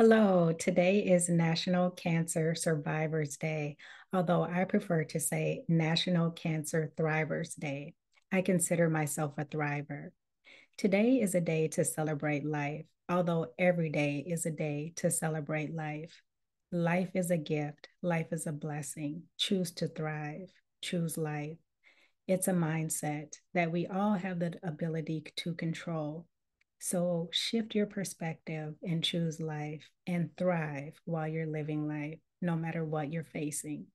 Hello, today is National Cancer Survivors Day, although I prefer to say National Cancer Thrivers Day. I consider myself a thriver. Today is a day to celebrate life, although every day is a day to celebrate life. Life is a gift, life is a blessing. Choose to thrive, choose life. It's a mindset that we all have the ability to control. So shift your perspective and choose life and thrive while you're living life, no matter what you're facing.